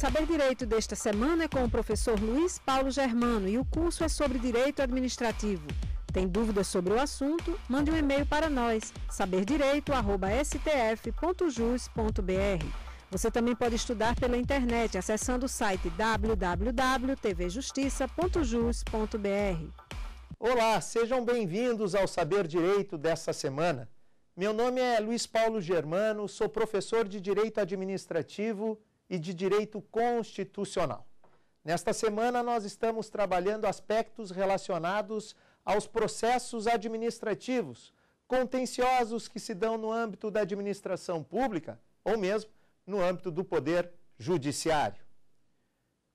Saber Direito desta semana é com o professor Luiz Paulo Germano e o curso é sobre Direito Administrativo. Tem dúvidas sobre o assunto? Mande um e-mail para nós, saberdireito.stf.jus.br. Você também pode estudar pela internet acessando o site www.tvjustiça.jus.br. Olá, sejam bem-vindos ao Saber Direito dessa semana. Meu nome é Luiz Paulo Germano, sou professor de Direito Administrativo e de Direito Constitucional. Nesta semana, nós estamos trabalhando aspectos relacionados aos processos administrativos contenciosos que se dão no âmbito da administração pública ou mesmo no âmbito do poder judiciário.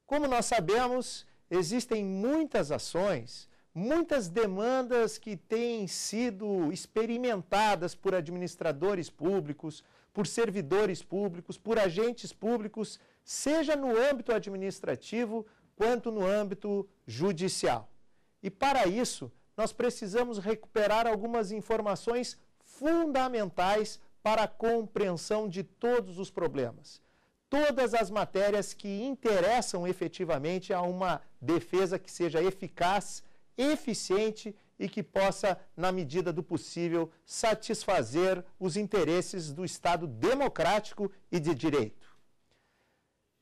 Como nós sabemos, existem muitas ações, muitas demandas que têm sido experimentadas por administradores públicos, por servidores públicos, por agentes públicos, seja no âmbito administrativo quanto no âmbito judicial. E para isso, nós precisamos recuperar algumas informações fundamentais para a compreensão de todos os problemas. Todas as matérias que interessam efetivamente a uma defesa que seja eficaz, eficiente e que possa, na medida do possível, satisfazer os interesses do Estado democrático e de direito.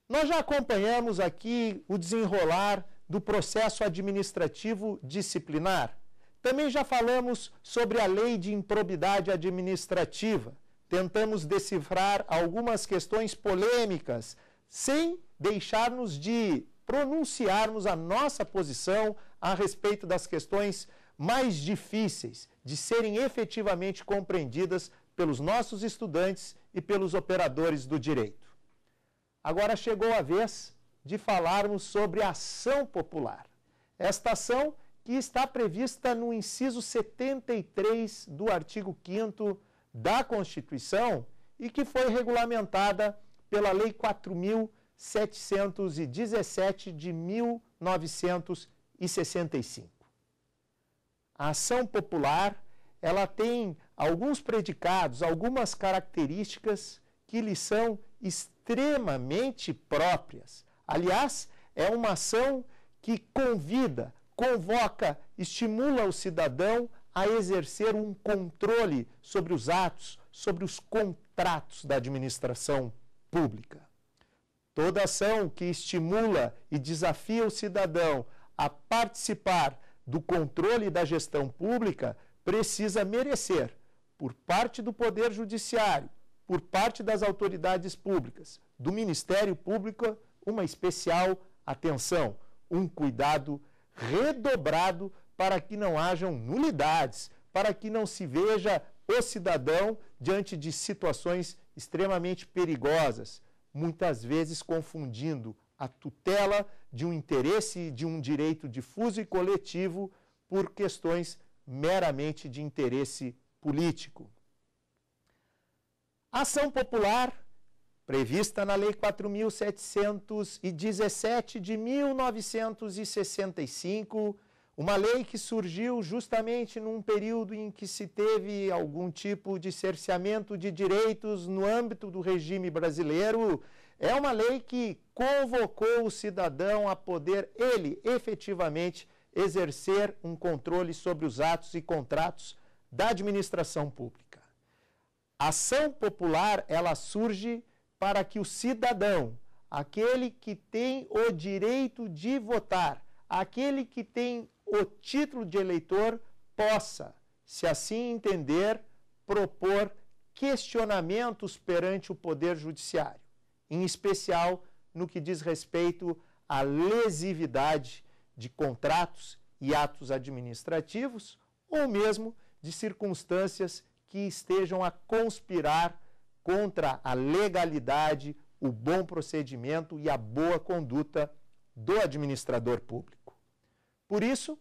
Nós já acompanhamos aqui o desenrolar do processo administrativo disciplinar. Também já falamos sobre a lei de improbidade administrativa. Tentamos decifrar algumas questões polêmicas, sem deixarmos de pronunciarmos a nossa posição a respeito das questões mais difíceis de serem efetivamente compreendidas pelos nossos estudantes e pelos operadores do direito. Agora chegou a vez de falarmos sobre a ação popular. Esta ação que está prevista no inciso 73 do artigo 5 da Constituição e que foi regulamentada pela Lei 4717 de 1965. A ação popular, ela tem alguns predicados, algumas características que lhe são extremamente próprias. Aliás, é uma ação que convida, convoca, estimula o cidadão a exercer um controle sobre os atos, sobre os contratos da administração pública. Toda ação que estimula e desafia o cidadão a participar do controle da gestão pública precisa merecer, por parte do Poder Judiciário, por parte das autoridades públicas, do Ministério Público, uma especial atenção, um cuidado redobrado para que não hajam nulidades, para que não se veja o cidadão diante de situações extremamente perigosas, muitas vezes confundindo a tutela de um interesse de um direito difuso e coletivo por questões meramente de interesse político. Ação popular, prevista na Lei 4.717 de 1965, uma lei que surgiu justamente num período em que se teve algum tipo de cerceamento de direitos no âmbito do regime brasileiro, é uma lei que convocou o cidadão a poder, ele, efetivamente, exercer um controle sobre os atos e contratos da administração pública. A ação popular, ela surge para que o cidadão, aquele que tem o direito de votar, aquele que tem o título de eleitor, possa, se assim entender, propor questionamentos perante o Poder Judiciário em especial no que diz respeito à lesividade de contratos e atos administrativos, ou mesmo de circunstâncias que estejam a conspirar contra a legalidade, o bom procedimento e a boa conduta do administrador público. Por isso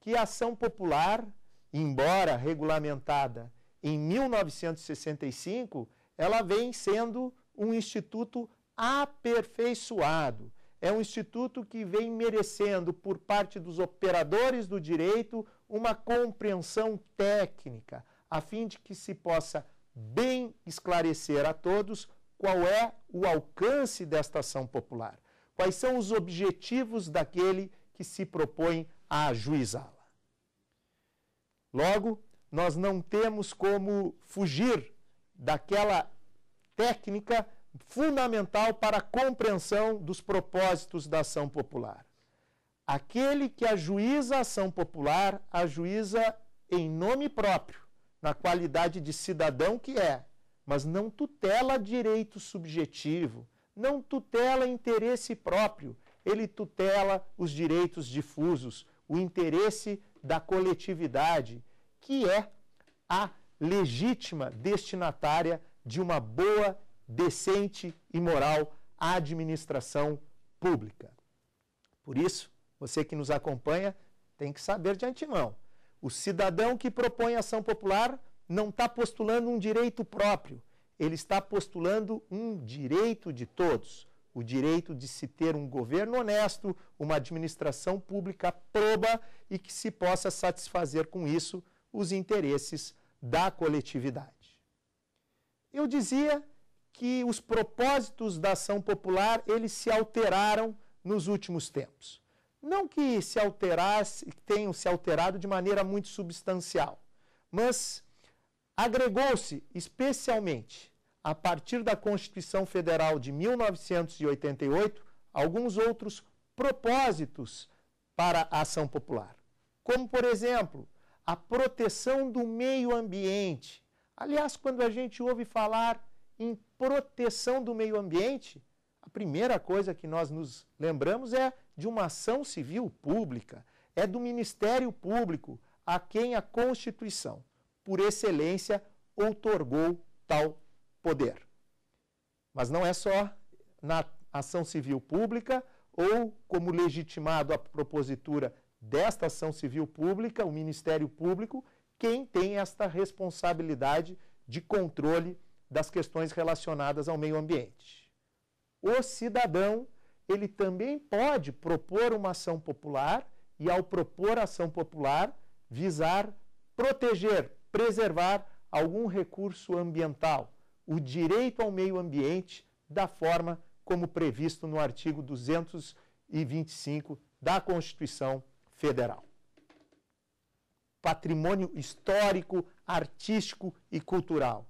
que a ação popular, embora regulamentada em 1965, ela vem sendo um instituto aperfeiçoado. É um instituto que vem merecendo, por parte dos operadores do direito, uma compreensão técnica, a fim de que se possa bem esclarecer a todos qual é o alcance desta ação popular. quais são os objetivos daquele que se propõe a ajuizá-la. Logo, nós não temos como fugir daquela técnica fundamental para a compreensão dos propósitos da ação popular. Aquele que ajuiza a ação popular, ajuiza em nome próprio, na qualidade de cidadão que é, mas não tutela direito subjetivo, não tutela interesse próprio, ele tutela os direitos difusos, o interesse da coletividade, que é a legítima destinatária de uma boa, decente e moral administração pública. Por isso, você que nos acompanha tem que saber de antemão: o cidadão que propõe ação popular não está postulando um direito próprio, ele está postulando um direito de todos. O direito de se ter um governo honesto, uma administração pública proba e que se possa satisfazer com isso os interesses da coletividade. Eu dizia que os propósitos da ação popular eles se alteraram nos últimos tempos. Não que se alterasse, tenham se alterado de maneira muito substancial, mas agregou-se especialmente a partir da Constituição Federal de 1988 alguns outros propósitos para a ação popular. Como, por exemplo, a proteção do meio ambiente. Aliás, quando a gente ouve falar em proteção do meio ambiente, a primeira coisa que nós nos lembramos é de uma ação civil pública, é do Ministério Público a quem a Constituição, por excelência, outorgou tal poder. Mas não é só na ação civil pública ou como legitimado a propositura desta ação civil pública, o Ministério Público, quem tem esta responsabilidade de controle das questões relacionadas ao meio ambiente. O cidadão ele também pode propor uma ação popular e, ao propor ação popular, visar proteger, preservar algum recurso ambiental, o direito ao meio ambiente, da forma como previsto no artigo 225 da Constituição Federal. Patrimônio histórico, artístico e cultural.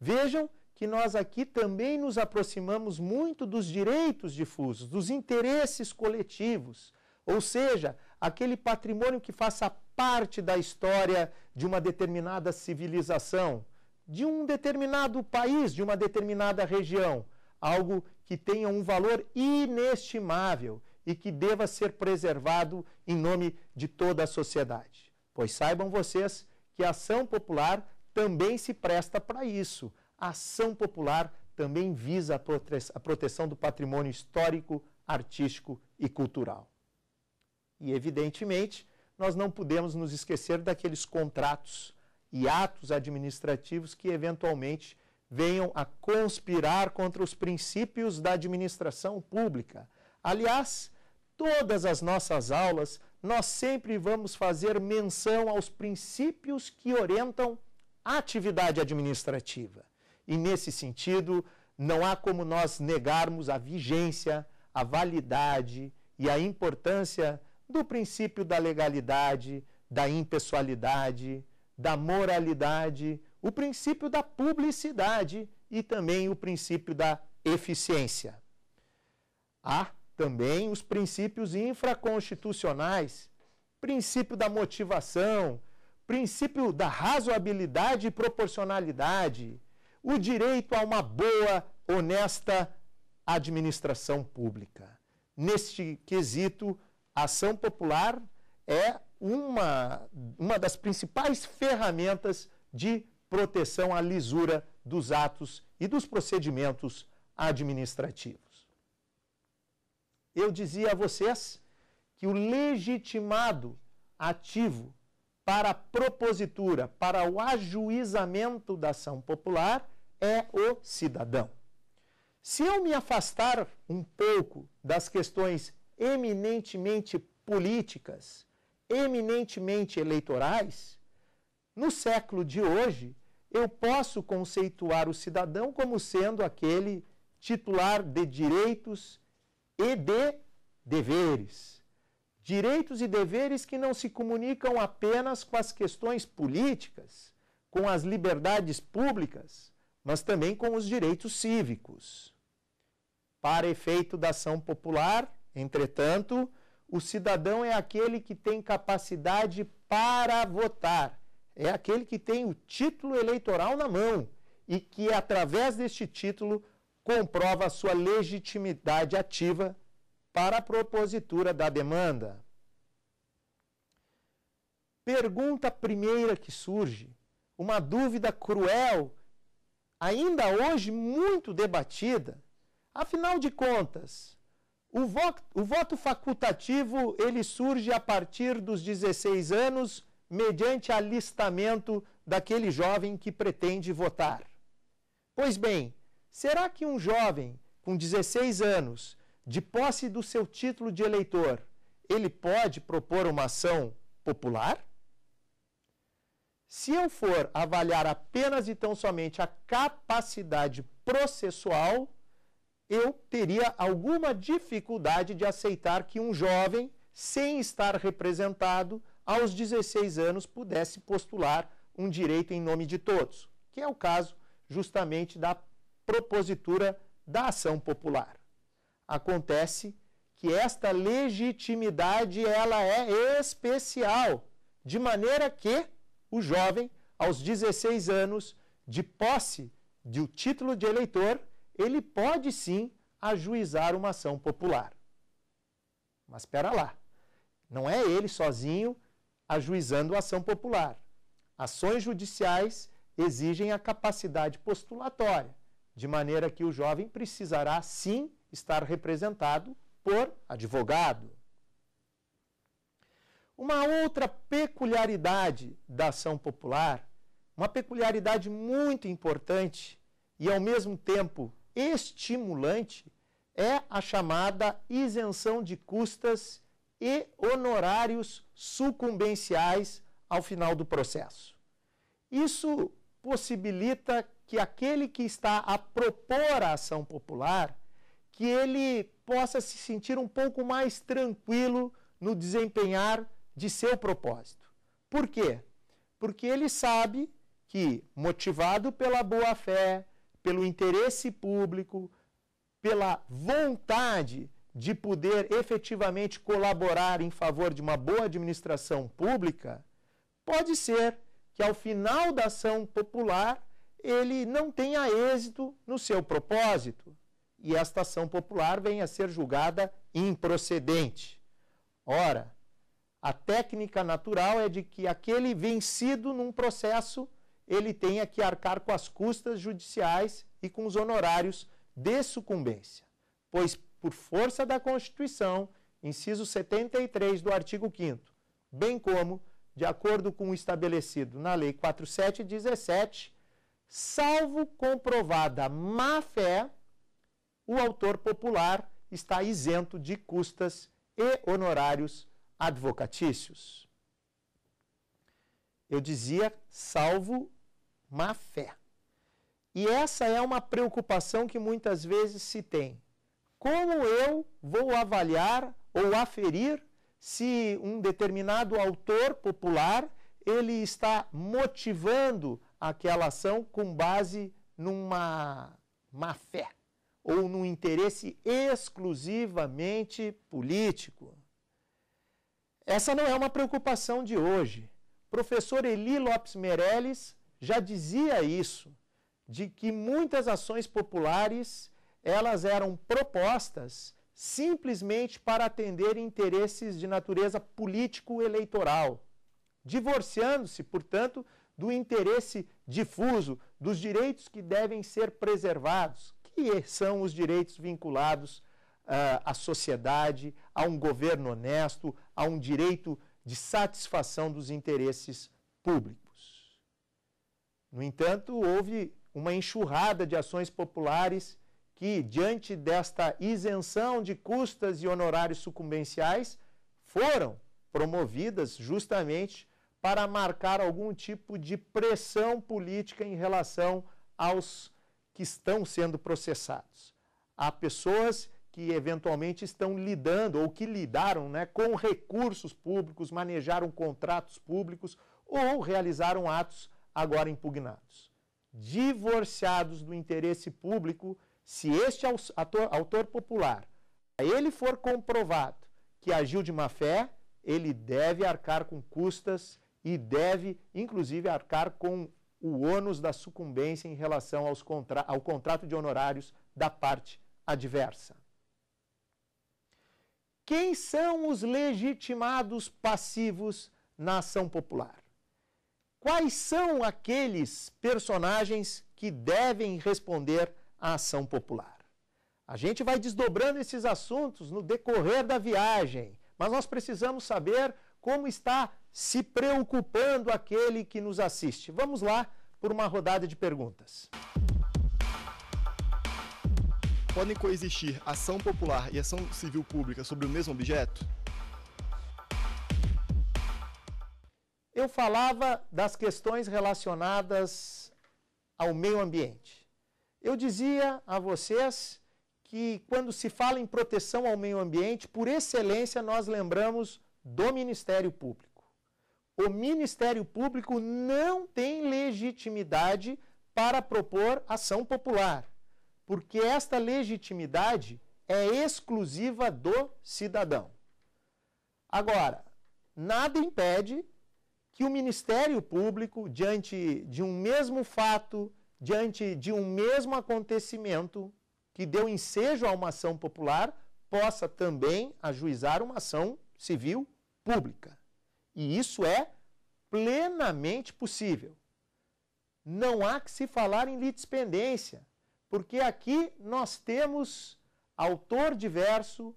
Vejam que nós aqui também nos aproximamos muito dos direitos difusos, dos interesses coletivos, ou seja, aquele patrimônio que faça parte da história de uma determinada civilização, de um determinado país, de uma determinada região, algo que tenha um valor inestimável e que deva ser preservado em nome de toda a sociedade. Pois saibam vocês que a ação popular também se presta para isso a ação popular também visa a proteção do patrimônio histórico, artístico e cultural. E, evidentemente, nós não podemos nos esquecer daqueles contratos e atos administrativos que, eventualmente, venham a conspirar contra os princípios da administração pública. Aliás, todas as nossas aulas, nós sempre vamos fazer menção aos princípios que orientam atividade administrativa. E nesse sentido, não há como nós negarmos a vigência, a validade e a importância do princípio da legalidade, da impessoalidade, da moralidade, o princípio da publicidade e também o princípio da eficiência. Há também os princípios infraconstitucionais, princípio da motivação, princípio da razoabilidade e proporcionalidade, o direito a uma boa, honesta administração pública. Neste quesito, a ação popular é uma, uma das principais ferramentas de proteção à lisura dos atos e dos procedimentos administrativos. Eu dizia a vocês que o legitimado ativo para a propositura, para o ajuizamento da ação popular é o cidadão. Se eu me afastar um pouco das questões eminentemente políticas, eminentemente eleitorais, no século de hoje, eu posso conceituar o cidadão como sendo aquele titular de direitos e de deveres. Direitos e deveres que não se comunicam apenas com as questões políticas, com as liberdades públicas, mas também com os direitos cívicos. Para efeito da ação popular, entretanto, o cidadão é aquele que tem capacidade para votar, é aquele que tem o título eleitoral na mão e que, através deste título, comprova a sua legitimidade ativa para a propositura da demanda. Pergunta primeira que surge, uma dúvida cruel, ainda hoje muito debatida. Afinal de contas, o voto, o voto facultativo ele surge a partir dos 16 anos, mediante alistamento daquele jovem que pretende votar. Pois bem, será que um jovem com 16 anos, de posse do seu título de eleitor, ele pode propor uma ação popular? Se eu for avaliar apenas e tão somente a capacidade processual, eu teria alguma dificuldade de aceitar que um jovem, sem estar representado, aos 16 anos pudesse postular um direito em nome de todos, que é o caso justamente da propositura da ação popular. Acontece que esta legitimidade ela é especial, de maneira que o jovem, aos 16 anos, de posse do título de eleitor, ele pode sim ajuizar uma ação popular. Mas espera lá, não é ele sozinho ajuizando a ação popular. Ações judiciais exigem a capacidade postulatória, de maneira que o jovem precisará sim estar representado por advogado. Uma outra peculiaridade da ação popular, uma peculiaridade muito importante e ao mesmo tempo estimulante, é a chamada isenção de custas e honorários sucumbenciais ao final do processo. Isso possibilita que aquele que está a propor a ação popular, que ele possa se sentir um pouco mais tranquilo no desempenhar de seu propósito. Por quê? Porque ele sabe que, motivado pela boa-fé, pelo interesse público, pela vontade de poder efetivamente colaborar em favor de uma boa administração pública, pode ser que ao final da ação popular ele não tenha êxito no seu propósito e esta ação popular venha a ser julgada improcedente. Ora, a técnica natural é de que aquele vencido num processo ele tenha que arcar com as custas judiciais e com os honorários de sucumbência, pois por força da Constituição, inciso 73 do artigo 5 bem como de acordo com o estabelecido na Lei 4717, salvo comprovada má-fé, o autor popular está isento de custas e honorários advocatícios. Eu dizia, salvo má fé. E essa é uma preocupação que muitas vezes se tem. Como eu vou avaliar ou aferir se um determinado autor popular ele está motivando aquela ação com base numa má fé ou num interesse exclusivamente político? Essa não é uma preocupação de hoje. Professor Eli Lopes Meirelles já dizia isso, de que muitas ações populares elas eram propostas simplesmente para atender interesses de natureza político-eleitoral, divorciando-se, portanto, do interesse difuso dos direitos que devem ser preservados, que são os direitos vinculados uh, à sociedade, a um governo honesto, a um direito de satisfação dos interesses públicos. No entanto, houve uma enxurrada de ações populares que, diante desta isenção de custas e honorários sucumbenciais, foram promovidas justamente para marcar algum tipo de pressão política em relação aos que estão sendo processados. Há pessoas que eventualmente estão lidando ou que lidaram né, com recursos públicos, manejaram contratos públicos ou realizaram atos agora impugnados. Divorciados do interesse público, se este autor, autor popular, ele for comprovado que agiu de má fé, ele deve arcar com custas e deve, inclusive, arcar com o ônus da sucumbência em relação contra ao contrato de honorários da parte adversa. Quem são os legitimados passivos na ação popular? Quais são aqueles personagens que devem responder à ação popular? A gente vai desdobrando esses assuntos no decorrer da viagem, mas nós precisamos saber como está se preocupando aquele que nos assiste. Vamos lá por uma rodada de perguntas. Podem coexistir ação popular e ação civil pública sobre o mesmo objeto? Eu falava das questões relacionadas ao meio ambiente. Eu dizia a vocês que quando se fala em proteção ao meio ambiente, por excelência nós lembramos do Ministério Público. O Ministério Público não tem legitimidade para propor ação popular porque esta legitimidade é exclusiva do cidadão. Agora, nada impede que o Ministério Público, diante de um mesmo fato, diante de um mesmo acontecimento que deu ensejo a uma ação popular, possa também ajuizar uma ação civil pública. E isso é plenamente possível. Não há que se falar em litispendência porque aqui nós temos autor diverso,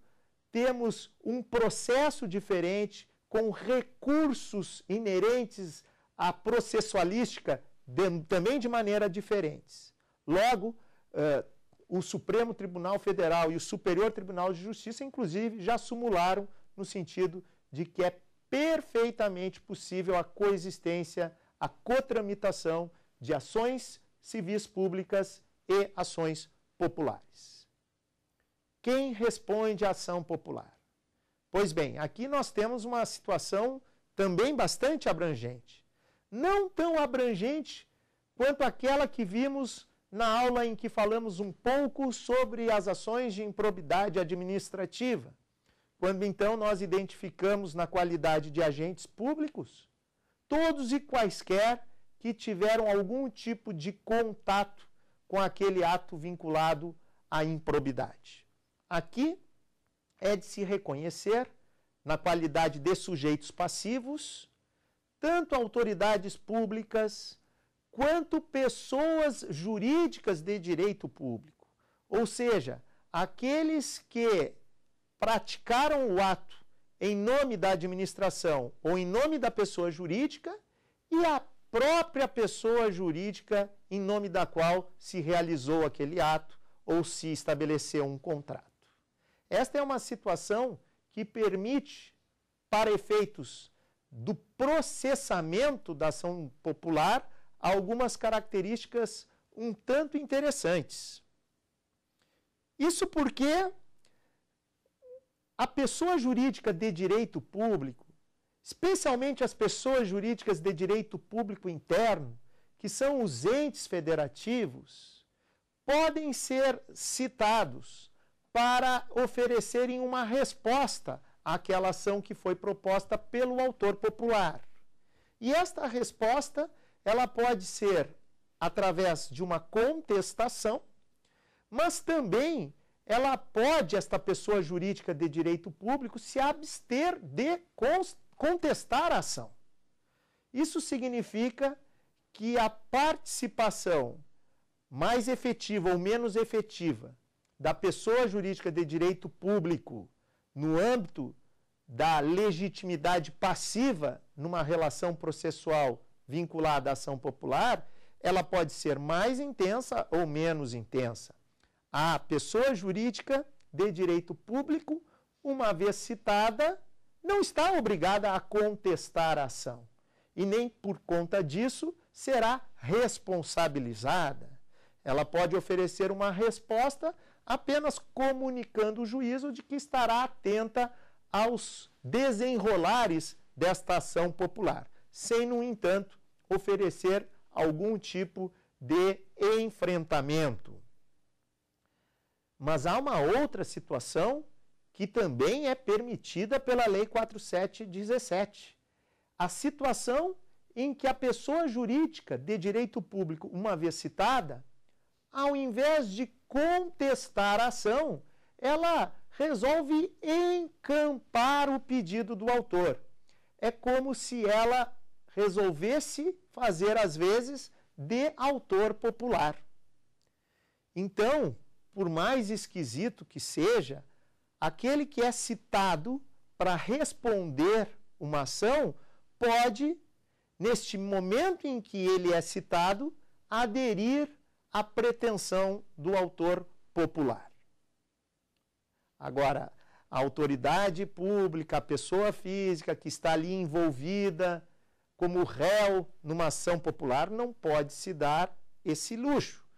temos um processo diferente, com recursos inerentes à processualística de, também de maneira diferentes. Logo, uh, o Supremo Tribunal Federal e o Superior Tribunal de Justiça, inclusive, já simularam no sentido de que é perfeitamente possível a coexistência, a cotramitação de ações civis públicas e ações populares. Quem responde à ação popular? Pois bem, aqui nós temos uma situação também bastante abrangente. Não tão abrangente quanto aquela que vimos na aula em que falamos um pouco sobre as ações de improbidade administrativa, quando então nós identificamos na qualidade de agentes públicos todos e quaisquer que tiveram algum tipo de contato com aquele ato vinculado à improbidade. Aqui é de se reconhecer, na qualidade de sujeitos passivos, tanto autoridades públicas quanto pessoas jurídicas de direito público. Ou seja, aqueles que praticaram o ato em nome da administração ou em nome da pessoa jurídica e a própria pessoa jurídica em nome da qual se realizou aquele ato ou se estabeleceu um contrato. Esta é uma situação que permite, para efeitos do processamento da ação popular, algumas características um tanto interessantes. Isso porque a pessoa jurídica de direito público especialmente as pessoas jurídicas de direito público interno, que são os entes federativos, podem ser citados para oferecerem uma resposta àquela ação que foi proposta pelo autor popular. E esta resposta, ela pode ser através de uma contestação, mas também ela pode, esta pessoa jurídica de direito público, se abster de contestar a ação. Isso significa que a participação mais efetiva ou menos efetiva da pessoa jurídica de direito público no âmbito da legitimidade passiva numa relação processual vinculada à ação popular, ela pode ser mais intensa ou menos intensa. A pessoa jurídica de direito público, uma vez citada, não está obrigada a contestar a ação e nem por conta disso será responsabilizada. Ela pode oferecer uma resposta apenas comunicando o juízo de que estará atenta aos desenrolares desta ação popular, sem, no entanto, oferecer algum tipo de enfrentamento. Mas há uma outra situação que também é permitida pela Lei 4717. A situação em que a pessoa jurídica de direito público, uma vez citada, ao invés de contestar a ação, ela resolve encampar o pedido do autor. É como se ela resolvesse fazer, às vezes, de autor popular. Então, por mais esquisito que seja, aquele que é citado para responder uma ação pode, neste momento em que ele é citado, aderir à pretensão do autor popular. Agora, a autoridade pública, a pessoa física que está ali envolvida como réu numa ação popular não pode se dar esse luxo.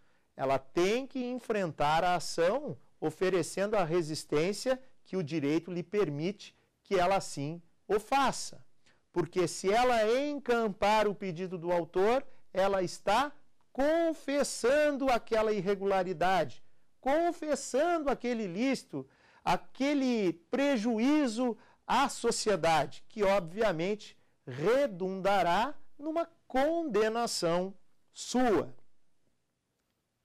Ela tem que enfrentar a ação oferecendo a resistência que o direito lhe permite que ela assim o faça. Porque se ela encampar o pedido do autor, ela está confessando aquela irregularidade, confessando aquele ilícito, aquele prejuízo à sociedade, que obviamente redundará numa condenação sua.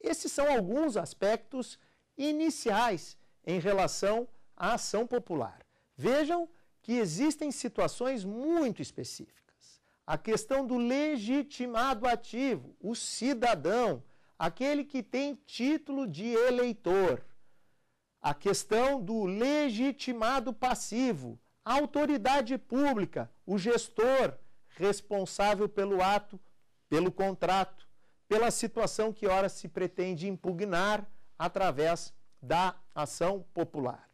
Esses são alguns aspectos iniciais em relação à ação popular. Vejam que existem situações muito específicas. A questão do legitimado ativo, o cidadão, aquele que tem título de eleitor. A questão do legitimado passivo, a autoridade pública, o gestor responsável pelo ato, pelo contrato, pela situação que ora se pretende impugnar através da ação popular.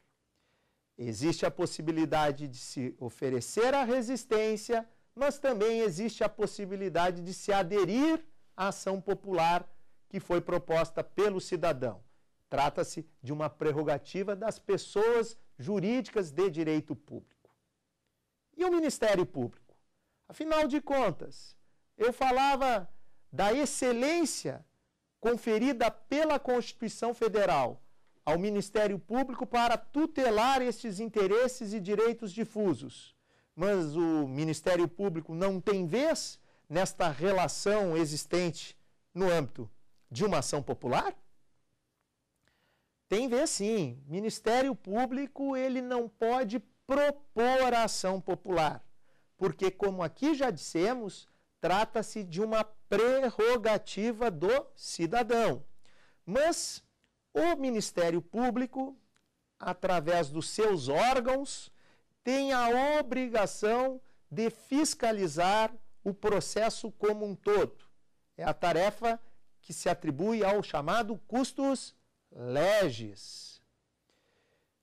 Existe a possibilidade de se oferecer a resistência, mas também existe a possibilidade de se aderir à ação popular que foi proposta pelo cidadão. Trata-se de uma prerrogativa das pessoas jurídicas de direito público. E o Ministério Público? Afinal de contas, eu falava da excelência conferida pela Constituição Federal ao Ministério Público para tutelar estes interesses e direitos difusos. Mas o Ministério Público não tem vez nesta relação existente no âmbito de uma ação popular? Tem vez sim. Ministério Público ele não pode propor a ação popular, porque, como aqui já dissemos, trata-se de uma prerrogativa do cidadão. Mas o Ministério Público, através dos seus órgãos, tem a obrigação de fiscalizar o processo como um todo. É a tarefa que se atribui ao chamado custos legis.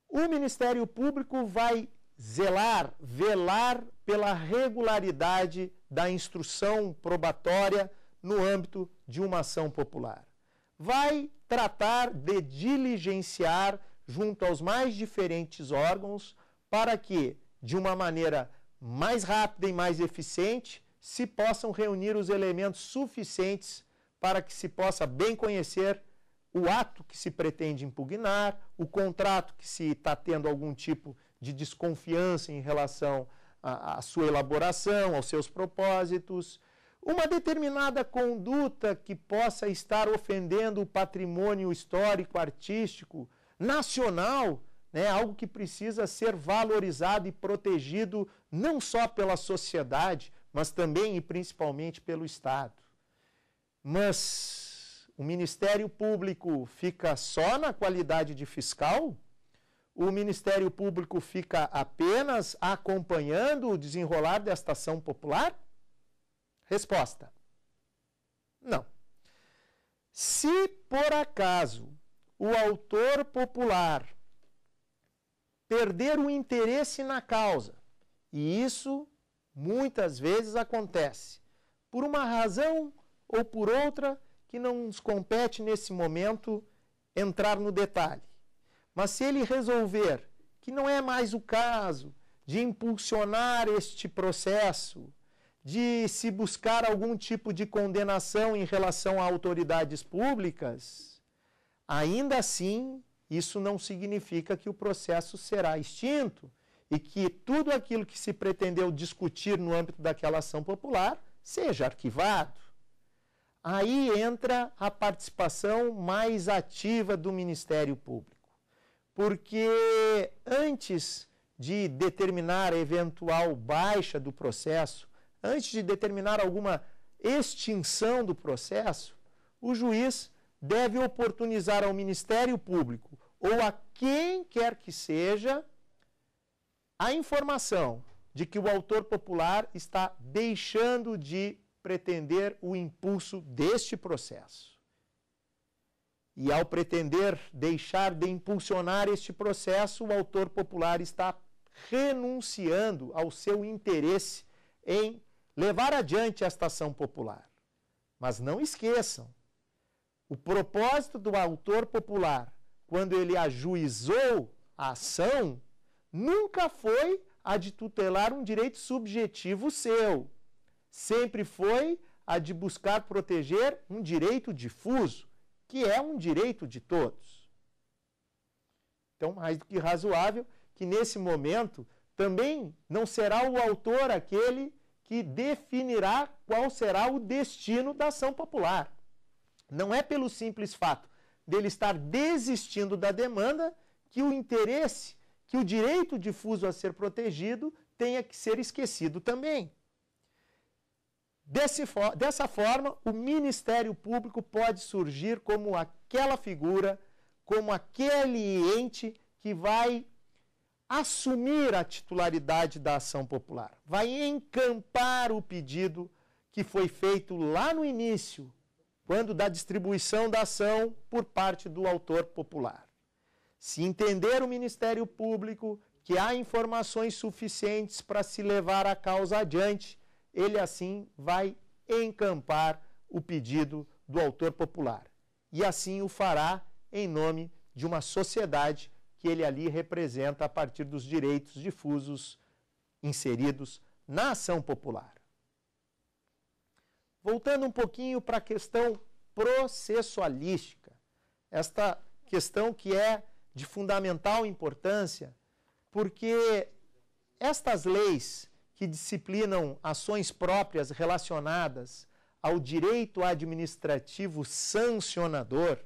O Ministério Público vai zelar, velar pela regularidade da instrução probatória no âmbito de uma ação popular. Vai tratar de diligenciar junto aos mais diferentes órgãos para que, de uma maneira mais rápida e mais eficiente, se possam reunir os elementos suficientes para que se possa bem conhecer o ato que se pretende impugnar, o contrato que se está tendo algum tipo de desconfiança em relação à, sua elaboração, aos seus propósitos, uma determinada conduta que possa estar ofendendo o patrimônio histórico, artístico, nacional, né, algo que precisa ser valorizado e protegido não só pela sociedade, mas também e principalmente pelo Estado. Mas o Ministério Público fica só na qualidade de fiscal? O Ministério Público fica apenas acompanhando o desenrolar desta ação popular? Resposta: Não. Se por acaso o autor popular perder o interesse na causa, e isso muitas vezes acontece, por uma razão ou por outra, que não nos compete nesse momento entrar no detalhe. Mas se ele resolver que não é mais o caso de impulsionar este processo, de se buscar algum tipo de condenação em relação a autoridades públicas, ainda assim, isso não significa que o processo será extinto e que tudo aquilo que se pretendeu discutir no âmbito daquela ação popular seja arquivado. Aí entra a participação mais ativa do Ministério Público. Porque antes de determinar a eventual baixa do processo, antes de determinar alguma extinção do processo, o juiz deve oportunizar ao Ministério Público ou a quem quer que seja a informação de que o autor popular está deixando de pretender o impulso deste processo. E ao pretender deixar de impulsionar este processo, o autor popular está renunciando ao seu interesse em levar adiante esta ação popular. Mas não esqueçam, o propósito do autor popular, quando ele ajuizou a ação, nunca foi a de tutelar um direito subjetivo seu. Sempre foi a de buscar proteger um direito difuso, que é um direito de todos. Então, mais do que razoável que nesse momento também não será o autor aquele que definirá qual será o destino da ação popular. Não é pelo simples fato dele estar desistindo da demanda que o interesse, que o direito difuso a ser protegido tenha que ser esquecido também. Desse, dessa forma, o Ministério Público pode surgir como aquela figura, como aquele ente que vai assumir a titularidade da ação popular, vai encampar o pedido que foi feito lá no início, quando da distribuição da ação por parte do autor popular. Se entender o Ministério Público que há informações suficientes para se levar a causa adiante, ele assim vai encampar o pedido do autor popular. E assim o fará em nome de uma sociedade que ele ali representa a partir dos direitos difusos inseridos na ação popular. Voltando um pouquinho para a questão processualística, esta questão que é de fundamental importância, porque estas leis que disciplinam ações próprias relacionadas ao direito administrativo sancionador,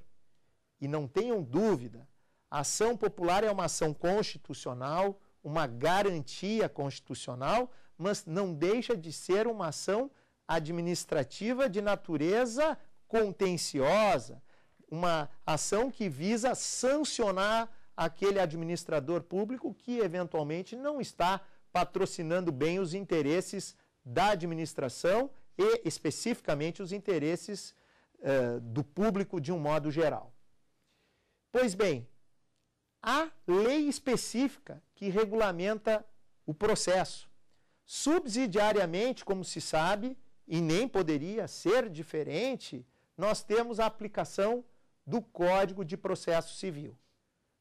e não tenham dúvida, a ação popular é uma ação constitucional, uma garantia constitucional, mas não deixa de ser uma ação administrativa de natureza contenciosa, uma ação que visa sancionar aquele administrador público que eventualmente não está patrocinando bem os interesses da administração e especificamente os interesses uh, do público de um modo geral. Pois bem, há lei específica que regulamenta o processo. Subsidiariamente, como se sabe, e nem poderia ser diferente, nós temos a aplicação do Código de Processo Civil.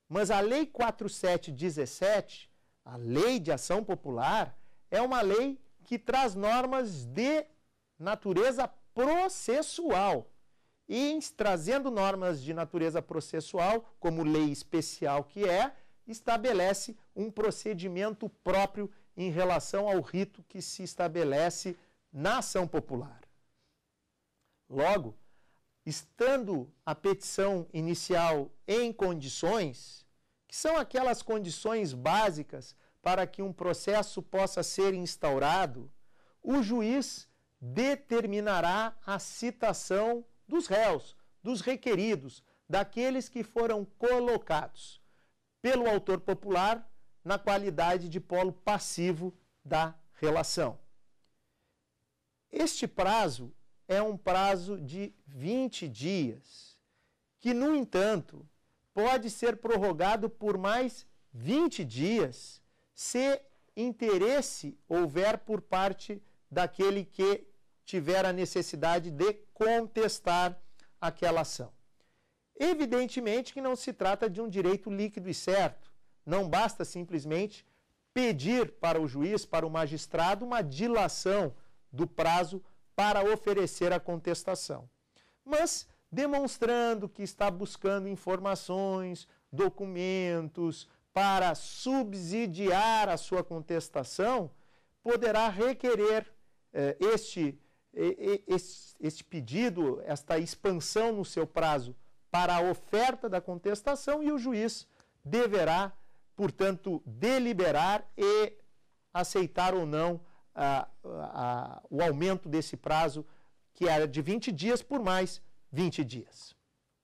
Mas a Lei 4717, a Lei de Ação Popular, é uma lei que traz normas de natureza processual e trazendo normas de natureza processual, como lei especial que é, estabelece um procedimento próprio em relação ao rito que se estabelece na ação popular. Logo, estando a petição inicial em condições, que são aquelas condições básicas para que um processo possa ser instaurado, o juiz determinará a citação dos réus, dos requeridos, daqueles que foram colocados pelo autor popular na qualidade de polo passivo da relação. Este prazo é um prazo de 20 dias, que, no entanto, pode ser prorrogado por mais 20 dias, se interesse houver por parte daquele que tiver a necessidade de contestar aquela ação. Evidentemente que não se trata de um direito líquido e certo. Não basta simplesmente pedir para o juiz, para o magistrado, uma dilação do prazo para oferecer a contestação. Mas demonstrando que está buscando informações, documentos para subsidiar a sua contestação, poderá requerer eh, este, este, pedido, esta expansão no seu prazo para a oferta da contestação e o juiz deverá, portanto, deliberar e aceitar ou não ah, ah, o aumento desse prazo, que era de 20 dias por mais 20 dias.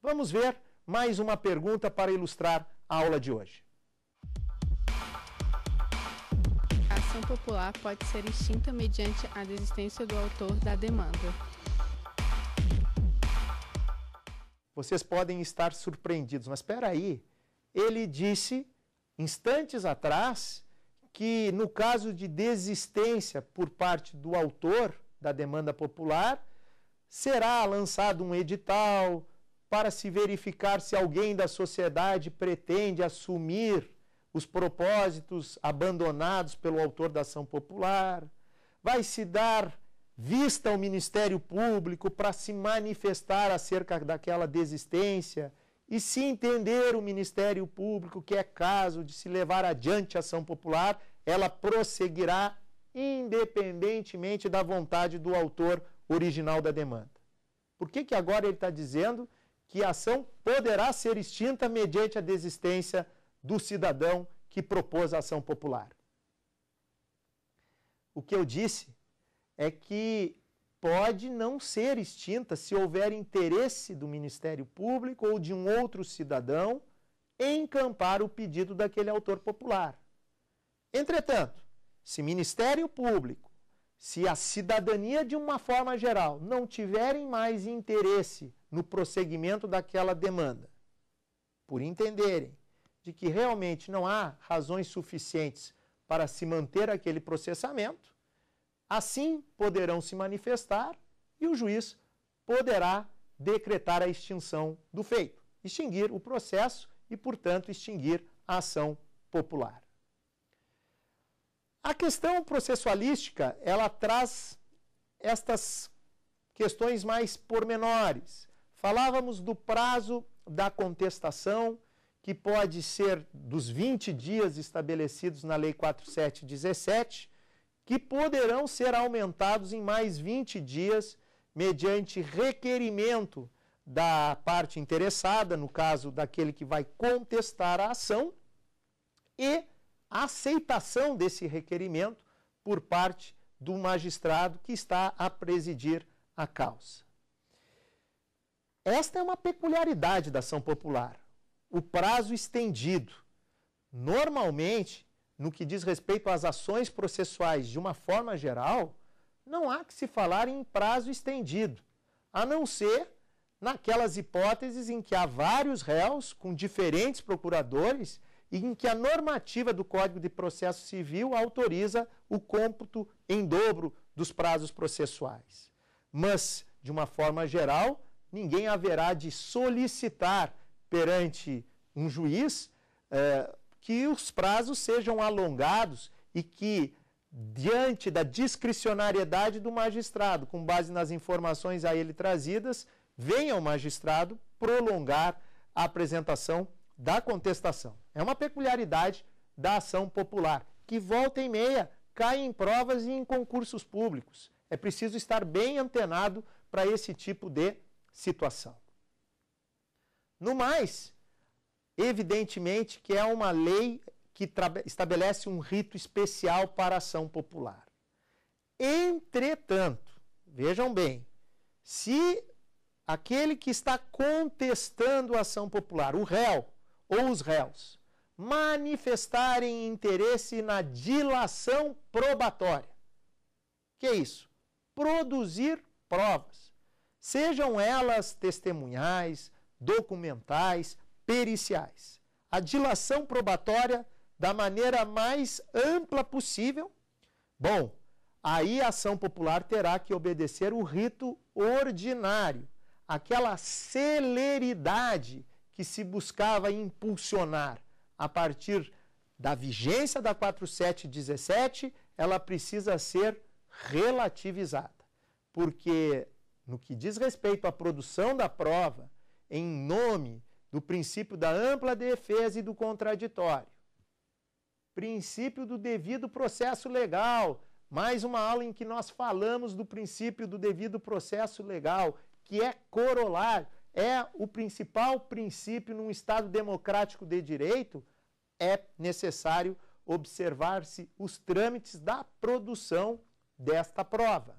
Vamos ver mais uma pergunta para ilustrar a aula de hoje. Popular pode ser extinta mediante a desistência do autor da demanda. Vocês podem estar surpreendidos, mas espera aí. Ele disse instantes atrás que no caso de desistência por parte do autor da demanda popular, será lançado um edital para se verificar se alguém da sociedade pretende assumir os propósitos abandonados pelo autor da ação popular. Vai se dar vista ao Ministério Público para se manifestar acerca daquela desistência e se entender o Ministério Público que é caso de se levar adiante a ação popular, ela prosseguirá independentemente da vontade do autor original da demanda. Por que, que agora ele está dizendo que a ação poderá ser extinta mediante a desistência do cidadão que propôs a ação popular? O que eu disse é que pode não ser extinta se houver interesse do Ministério Público ou de um outro cidadão em encampar o pedido daquele autor popular. Entretanto, se Ministério Público, se a cidadania de uma forma geral não tiverem mais interesse no prosseguimento daquela demanda, por entenderem de que realmente não há razões suficientes para se manter aquele processamento, Assim poderão se manifestar e o juiz poderá decretar a extinção do feito, extinguir o processo e, portanto, extinguir a ação popular. A questão processualística, ela traz estas questões mais pormenores. Falávamos do prazo da contestação, que pode ser dos 20 dias estabelecidos na Lei 4717, que poderão ser aumentados em mais 20 dias mediante requerimento da parte interessada, no caso daquele que vai contestar a ação, e aceitação desse requerimento por parte do magistrado que está a presidir a causa. Esta é uma peculiaridade da ação popular. O prazo estendido. Normalmente, no que diz respeito às ações processuais de uma forma geral, não há que se falar em prazo estendido, a não ser naquelas hipóteses em que há vários réus com diferentes procuradores e em que a normativa do Código de Processo Civil autoriza o cômputo em dobro dos prazos processuais. Mas, de uma forma geral, ninguém haverá de solicitar perante um juiz eh, que os prazos sejam alongados e que, diante da discricionariedade do magistrado, com base nas informações a ele trazidas, venha o magistrado prolongar a apresentação da contestação. É uma peculiaridade da ação popular, que volta e meia cai em provas e em concursos públicos. É preciso estar bem antenado para esse tipo de situação. No mais, Evidentemente que é uma lei que estabelece um rito especial para a ação popular. Entretanto, vejam bem, se aquele que está contestando a ação popular, o réu ou os réus, manifestarem interesse na dilação probatória. Que é isso? Produzir provas, sejam elas testemunhais, documentais, periciais. A dilação probatória da maneira mais ampla possível. Bom, aí a ação popular terá que obedecer o rito ordinário, aquela celeridade que se buscava impulsionar a partir da vigência da 4717, ela precisa ser relativizada. Porque, no que diz respeito à produção da prova, em nome do princípio da ampla defesa e do contraditório, princípio do devido processo legal, mais uma aula em que nós falamos do princípio do devido processo legal, que é corolário, é o principal princípio num Estado democrático de direito, é necessário observar-se os trâmites da produção desta prova.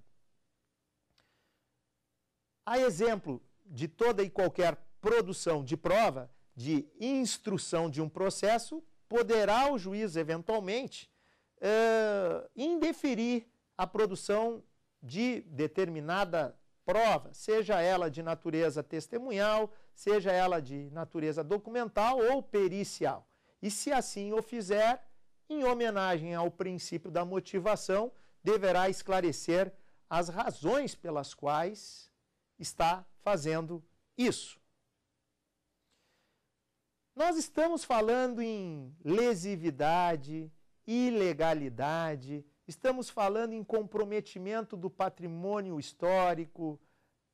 A exemplo de toda e qualquer produção de prova, de instrução de um processo, poderá o juiz, eventualmente, uh, indeferir a produção de determinada prova, seja ela de natureza testemunhal, seja ela de natureza documental ou pericial. E se assim o fizer, em homenagem ao princípio da motivação, deverá esclarecer as razões pelas quais está fazendo isso. Nós estamos falando em lesividade, ilegalidade, estamos falando em comprometimento do patrimônio histórico,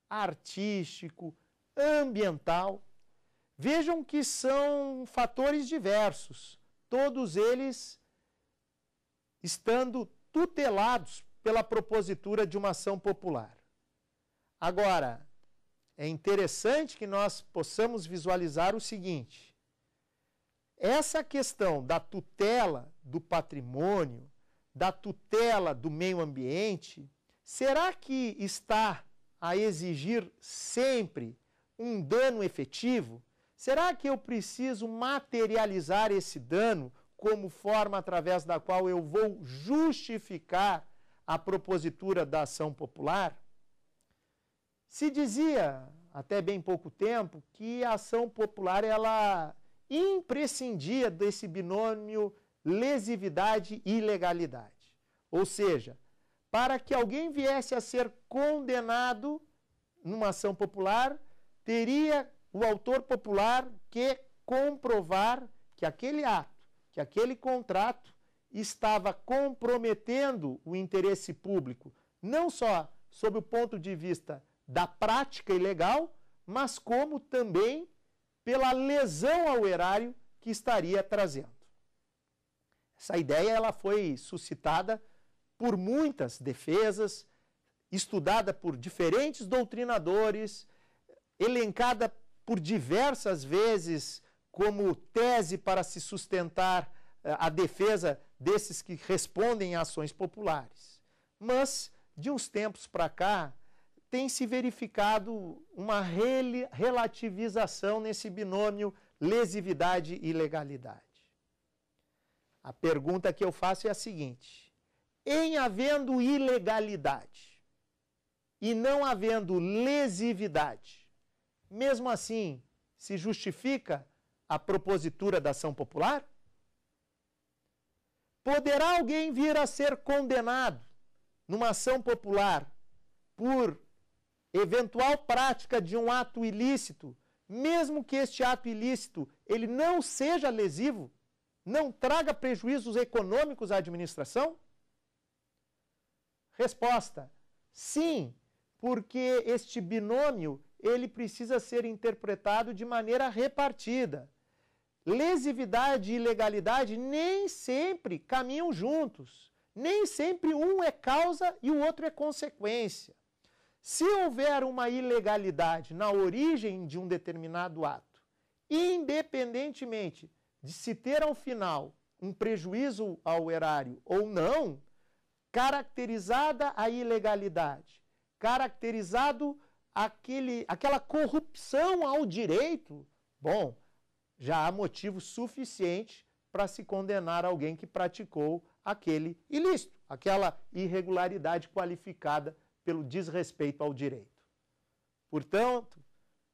artístico, ambiental. Vejam que são fatores diversos, todos eles estando tutelados pela propositura de uma ação popular. Agora, é interessante que nós possamos visualizar o seguinte: essa questão da tutela do patrimônio, da tutela do meio ambiente, será que está a exigir sempre um dano efetivo? Será que eu preciso materializar esse dano como forma através da qual eu vou justificar a propositura da ação popular? Se dizia até bem pouco tempo que a ação popular ela imprescindia desse binômio lesividade e ilegalidade. Ou seja, para que alguém viesse a ser condenado numa ação popular, teria o autor popular que comprovar que aquele ato, que aquele contrato estava comprometendo o interesse público, não só sob o ponto de vista da prática ilegal, mas como também pela lesão ao erário que estaria trazendo. Essa ideia ela foi suscitada por muitas defesas, estudada por diferentes doutrinadores, elencada por diversas vezes como tese para se sustentar eh, a defesa desses que respondem a ações populares. Mas, de uns tempos para cá, tem se verificado uma relativização nesse binômio lesividade e legalidade. A pergunta que eu faço é a seguinte: em havendo ilegalidade e não havendo lesividade, mesmo assim, se justifica a propositura da ação popular? Poderá alguém vir a ser condenado numa ação popular por eventual prática de um ato ilícito, mesmo que este ato ilícito ele não seja lesivo, não traga prejuízos econômicos à administração? Resposta: sim, porque este binômio ele precisa ser interpretado de maneira repartida. Lesividade e ilegalidade nem sempre caminham juntos. Nem sempre um é causa e o outro é consequência. Se houver uma ilegalidade na origem de um determinado ato, independentemente de se ter ao final um prejuízo ao erário ou não, caracterizada a ilegalidade, caracterizado aquele, aquela corrupção ao direito, bom, já há motivo suficiente para se condenar alguém que praticou aquele ilícito, aquela irregularidade qualificada pelo desrespeito ao direito. Portanto,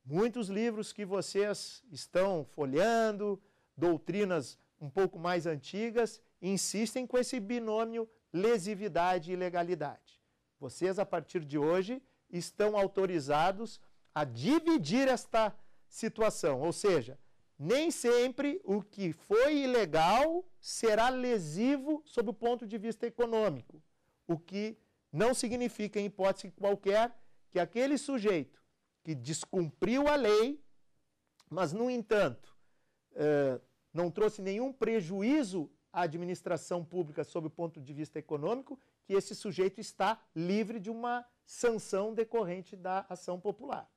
muitos livros que vocês estão folheando, doutrinas um pouco mais antigas, insistem com esse binômio lesividade e legalidade. Vocês, a partir de hoje, estão autorizados a dividir esta situação. Ou seja, nem sempre o que foi ilegal será lesivo sob o ponto de vista econômico, o que não significa, em hipótese qualquer, que aquele sujeito que descumpriu a lei, mas, no entanto, eh, não trouxe nenhum prejuízo à administração pública sob o ponto de vista econômico, que esse sujeito está livre de uma sanção decorrente da ação popular.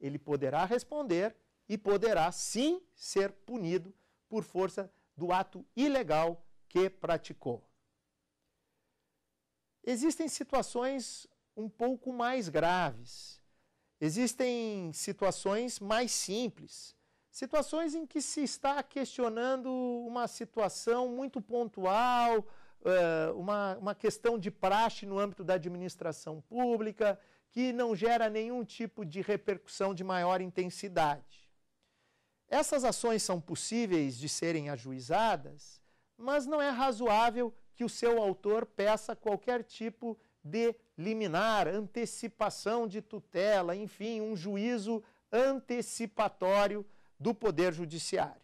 Ele poderá responder e poderá sim ser punido por força do ato ilegal que praticou. Existem situações um pouco mais graves. Existem situações mais simples. Situações em que se está questionando uma situação muito pontual, uma, uma questão de praxe no âmbito da administração pública que não gera nenhum tipo de repercussão de maior intensidade. Essas ações são possíveis de serem ajuizadas, mas não é razoável que o seu autor peça qualquer tipo de liminar, antecipação de tutela, enfim, um juízo antecipatório do Poder Judiciário.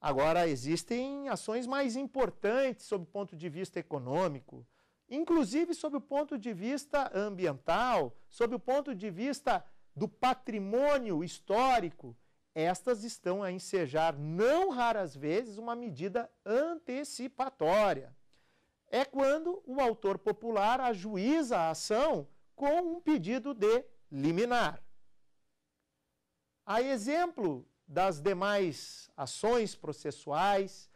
Agora, existem ações mais importantes sob o ponto de vista econômico, inclusive sob o ponto de vista ambiental, sob o ponto de vista do patrimônio histórico. Estas estão a ensejar, não raras vezes, uma medida antecipatória. É quando o autor popular ajuiza a ação com um pedido de liminar. A exemplo das demais ações processuais,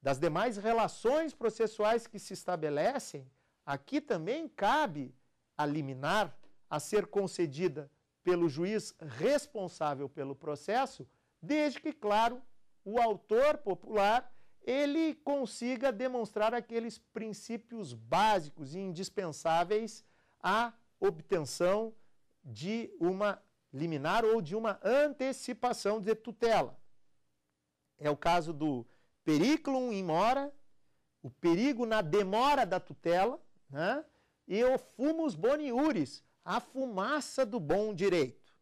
das demais relações processuais que se estabelecem, aqui também cabe a liminar a ser concedida pelo juiz responsável pelo processo, desde que, claro, o autor popular ele consiga demonstrar aqueles princípios básicos e indispensáveis à obtenção de uma liminar ou de uma antecipação de tutela. É o caso do periculum in mora, o perigo na demora da tutela, né? e o fumus boniuris, a fumaça do bom direito.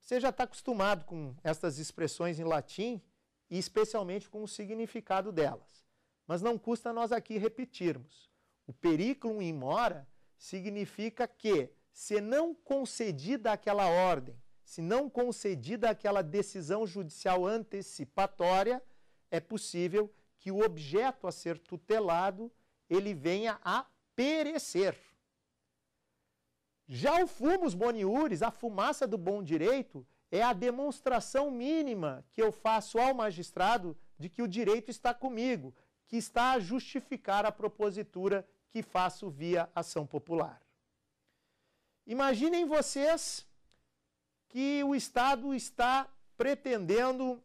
Você já está acostumado com estas expressões em latim e especialmente com o significado delas. Mas não custa nós aqui repetirmos. O periculum in mora significa que se não concedida aquela ordem, se não concedida aquela decisão judicial antecipatória, é possível que o objeto a ser tutelado ele venha a perecer. Já o fumus boniuris, a fumaça do bom direito, é a demonstração mínima que eu faço ao magistrado de que o direito está comigo, que está a justificar a propositura que faço via ação popular. Imaginem vocês que o Estado está pretendendo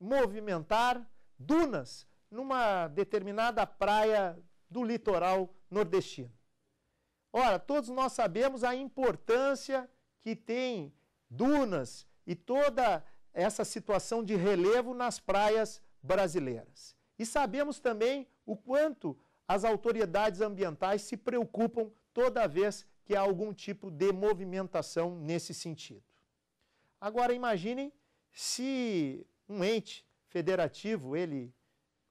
movimentar dunas numa determinada praia do litoral nordestino. Ora, todos nós sabemos a importância que tem dunas e toda essa situação de relevo nas praias brasileiras. E sabemos também o quanto as autoridades ambientais se preocupam toda vez que há algum tipo de movimentação nesse sentido. Agora imaginem se um ente federativo, ele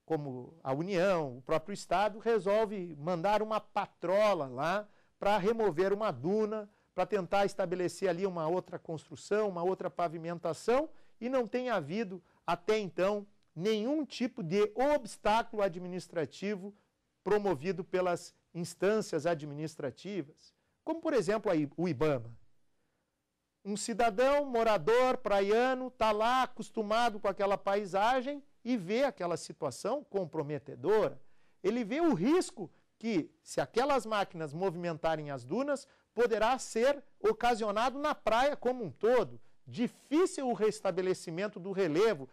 como a União, o próprio Estado, resolve mandar uma patrola lá para remover uma duna, para tentar estabelecer ali uma outra construção, uma outra pavimentação, e não tem havido até então nenhum tipo de obstáculo administrativo promovido pelas instâncias administrativas como por exemplo o IBAMA. Um cidadão, morador, praiano, está lá acostumado com aquela paisagem e vê aquela situação comprometedora. Ele vê o risco que, se aquelas máquinas movimentarem as dunas, poderá ser ocasionado na praia como um todo. Difícil o restabelecimento do relevo,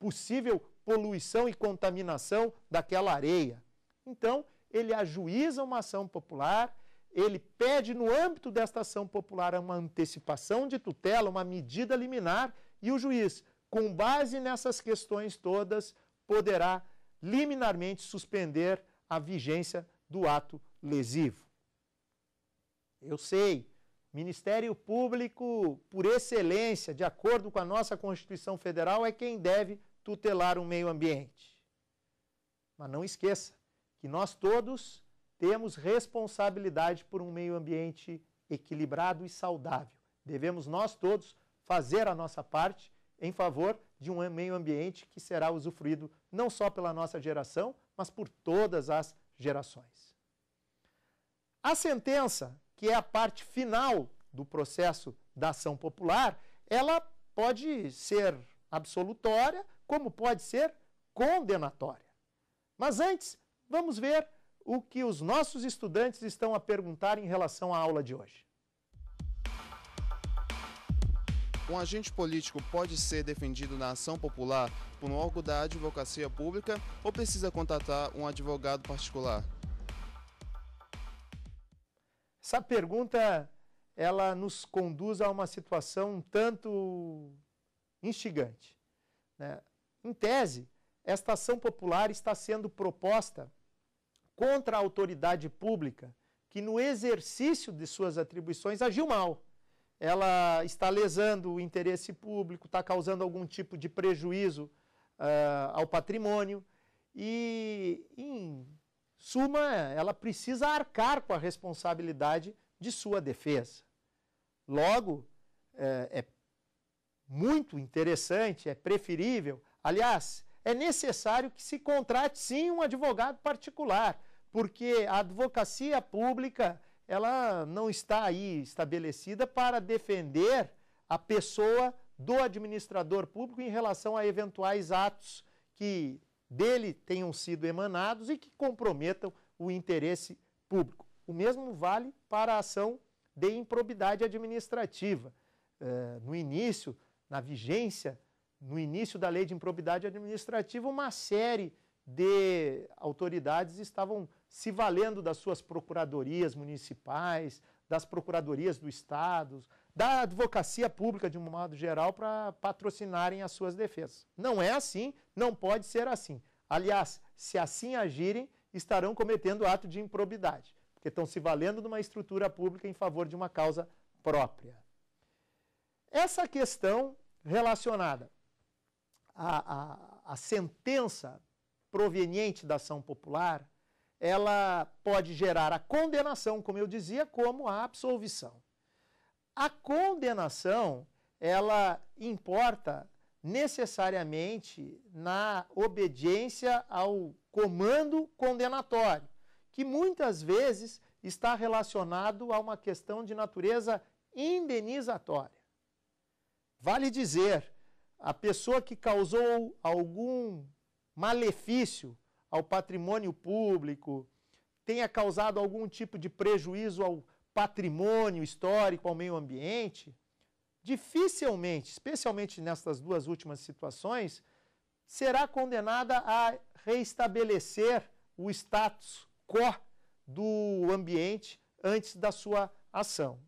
possível poluição e contaminação daquela areia. Então, ele ajuiza uma ação popular, ele pede, no âmbito desta ação popular, uma antecipação de tutela, uma medida liminar, e o juiz, com base nessas questões todas, poderá liminarmente suspender a vigência do ato lesivo. Eu sei, Ministério Público, por excelência, de acordo com a nossa Constituição Federal, é quem deve tutelar o meio ambiente. Mas não esqueça que nós todos temos responsabilidade por um meio ambiente equilibrado e saudável. Devemos nós todos fazer a nossa parte em favor de um meio ambiente que será usufruído não só pela nossa geração, mas por todas as gerações. A sentença, que é a parte final do processo da ação popular, ela pode ser absolutória, como pode ser condenatória. Mas antes, vamos ver o que os nossos estudantes estão a perguntar em relação à aula de hoje. Um agente político pode ser defendido na ação popular por um órgão da advocacia pública ou precisa contatar um advogado particular? Essa pergunta ela nos conduz a uma situação um tanto instigante. Né? Em tese, esta ação popular está sendo proposta contra a autoridade pública que, no exercício de suas atribuições, agiu mal ela está lesando o interesse público, está causando algum tipo de prejuízo uh, ao patrimônio e, em suma, ela precisa arcar com a responsabilidade de sua defesa. Logo, é, é muito interessante, é preferível, aliás, é necessário que se contrate sim um advogado particular, porque a advocacia pública ela não está aí estabelecida para defender a pessoa do administrador público em relação a eventuais atos que dele tenham sido emanados e que comprometam o interesse público. O mesmo vale para a ação de improbidade administrativa. É, no início, na vigência, no início da lei de improbidade administrativa, uma série de autoridades estavam se valendo das suas procuradorias municipais, das procuradorias do Estado, da advocacia pública de um modo geral para patrocinarem as suas defesas. Não é assim, não pode ser assim. Aliás, se assim agirem, estarão cometendo ato de improbidade, porque estão se valendo de uma estrutura pública em favor de uma causa própria. Essa questão relacionada à, à, à sentença proveniente da ação popular, ela pode gerar a condenação, como eu dizia, como a absolvição. A condenação, ela importa necessariamente na obediência ao comando condenatório, que muitas vezes está relacionado a uma questão de natureza indenizatória. Vale dizer, a pessoa que causou algum malefício ao patrimônio público, tenha causado algum tipo de prejuízo ao patrimônio histórico, ao meio ambiente, dificilmente, especialmente nessas duas últimas situações, será condenada a reestabelecer o status quo do ambiente antes da sua ação.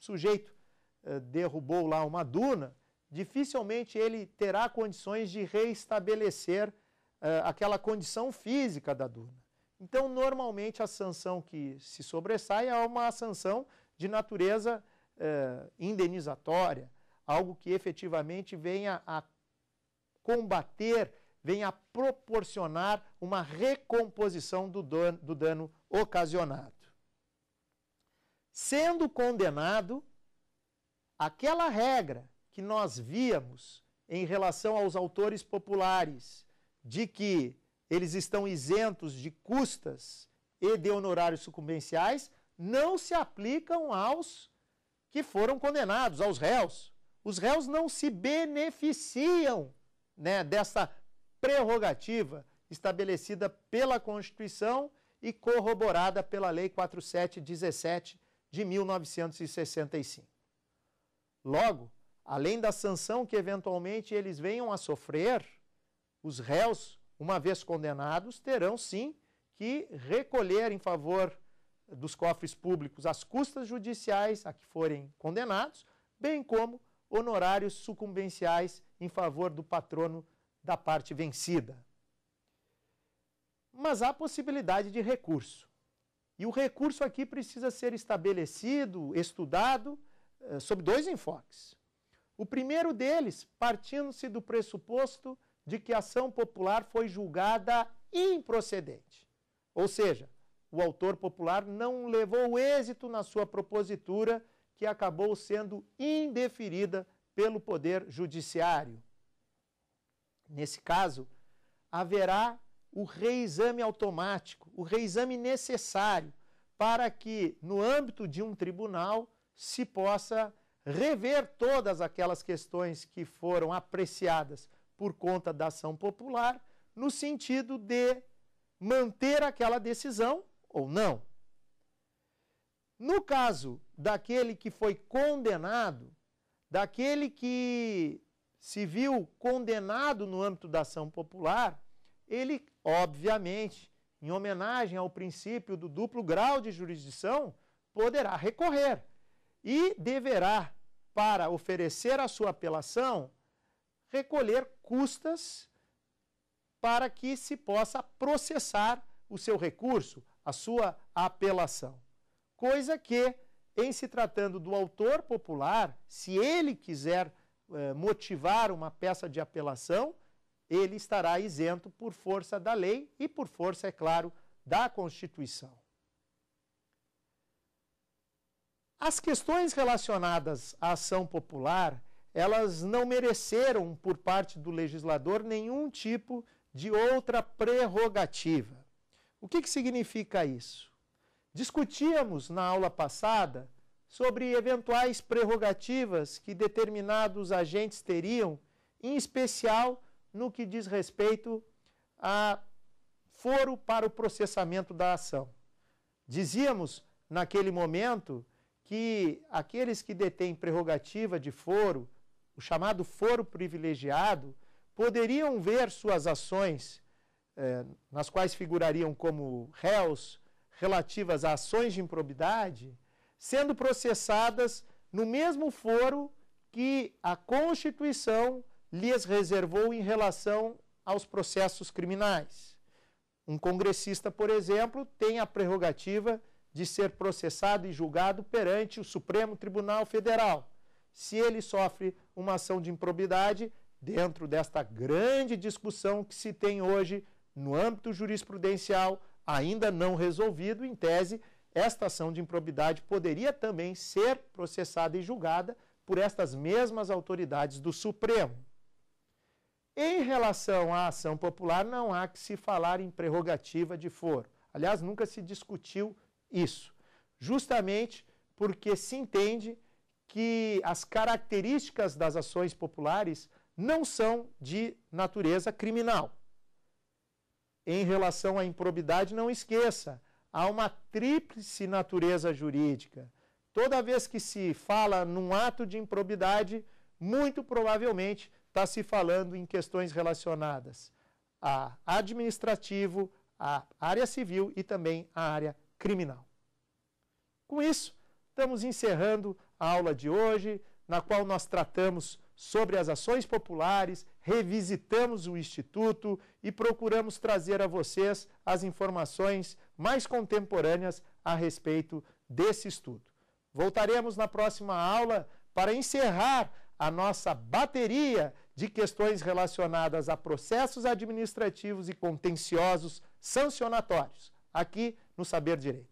O sujeito eh, derrubou lá uma duna, dificilmente ele terá condições de reestabelecer aquela condição física da duna. Então, normalmente, a sanção que se sobressai é uma sanção de natureza uh, indenizatória, algo que efetivamente venha a combater, venha a proporcionar uma recomposição do dano, do dano ocasionado. Sendo condenado, aquela regra que nós víamos em relação aos autores populares, de que eles estão isentos de custas e de honorários sucumbenciais, não se aplicam aos que foram condenados, aos réus. Os réus não se beneficiam né, dessa prerrogativa estabelecida pela Constituição e corroborada pela Lei 4717 de 1965. Logo, além da sanção que eventualmente eles venham a sofrer, os réus, uma vez condenados, terão sim que recolher em favor dos cofres públicos as custas judiciais a que forem condenados, bem como honorários sucumbenciais em favor do patrono da parte vencida. Mas há possibilidade de recurso. E o recurso aqui precisa ser estabelecido, estudado, eh, sob dois enfoques. O primeiro deles, partindo-se do pressuposto de que a ação popular foi julgada improcedente. Ou seja, o autor popular não levou êxito na sua propositura, que acabou sendo indeferida pelo Poder Judiciário. Nesse caso, haverá o reexame automático, o reexame necessário para que, no âmbito de um tribunal, se possa rever todas aquelas questões que foram apreciadas por conta da ação popular, no sentido de manter aquela decisão ou não. No caso daquele que foi condenado, daquele que se viu condenado no âmbito da ação popular, ele, obviamente, em homenagem ao princípio do duplo grau de jurisdição, poderá recorrer e deverá, para oferecer a sua apelação, recolher custas para que se possa processar o seu recurso, a sua apelação. Coisa que, em se tratando do autor popular, se ele quiser eh, motivar uma peça de apelação, ele estará isento por força da lei e por força, é claro, da Constituição. As questões relacionadas à ação popular, elas não mereceram, por parte do legislador, nenhum tipo de outra prerrogativa. O que, que significa isso? Discutíamos na aula passada sobre eventuais prerrogativas que determinados agentes teriam, em especial no que diz respeito a foro para o processamento da ação. Dizíamos naquele momento que aqueles que detêm prerrogativa de foro, o chamado foro privilegiado, poderiam ver suas ações, eh, nas quais figurariam como réus relativas a ações de improbidade, sendo processadas no mesmo foro que a Constituição lhes reservou em relação aos processos criminais. Um congressista, por exemplo, tem a prerrogativa de ser processado e julgado perante o Supremo Tribunal Federal. Se ele sofre uma ação de improbidade, dentro desta grande discussão que se tem hoje no âmbito jurisprudencial, ainda não resolvido, em tese, esta ação de improbidade poderia também ser processada e julgada por estas mesmas autoridades do Supremo. Em relação à ação popular, não há que se falar em prerrogativa de foro. Aliás, nunca se discutiu isso, justamente porque se entende que as características das ações populares não são de natureza criminal. Em relação à improbidade, não esqueça, há uma tríplice natureza jurídica. Toda vez que se fala num ato de improbidade, muito provavelmente está se falando em questões relacionadas a administrativo, a área civil e também a área criminal. Com isso, estamos encerrando aula de hoje, na qual nós tratamos sobre as ações populares, revisitamos o Instituto e procuramos trazer a vocês as informações mais contemporâneas a respeito desse estudo. Voltaremos na próxima aula para encerrar a nossa bateria de questões relacionadas a processos administrativos e contenciosos sancionatórios, aqui no Saber Direito.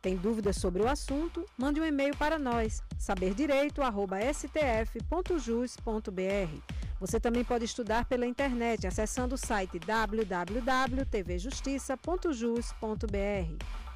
Tem dúvidas sobre o assunto? Mande um e-mail para nós, saberdireito@stf.jus.br. Você também pode estudar pela internet acessando o site www.tvjustiça.jus.br.